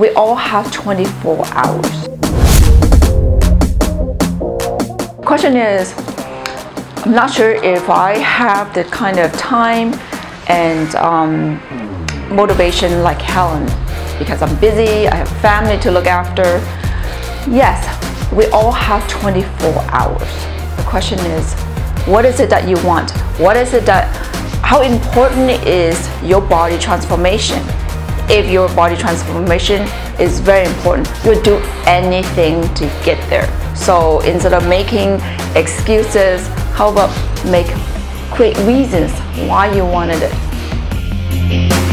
we all have 24 hours. Question is, I'm not sure if I have the kind of time and um, motivation like Helen because I'm busy, I have family to look after. Yes, we all have 24 hours. The question is, what is it that you want? What is it that, how important is your body transformation? If your body transformation is very important, you'll do anything to get there. So instead of making excuses, how about make quick reasons why you wanted it?